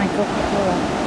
my Coca-Cola.